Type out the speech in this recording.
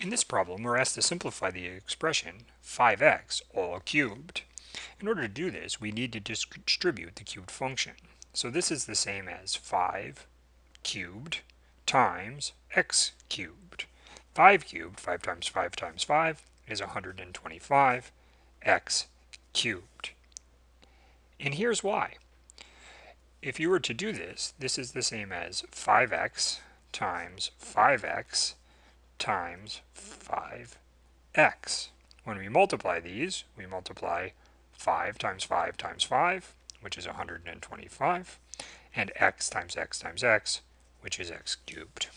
In this problem, we're asked to simplify the expression 5x all cubed. In order to do this, we need to distribute the cubed function. So this is the same as 5 cubed times x cubed. 5 cubed, 5 times 5 times 5, is 125 x cubed. And here's why. If you were to do this, this is the same as 5x times 5x times 5x. When we multiply these, we multiply 5 times 5 times 5, which is 125, and x times x times x, which is x cubed.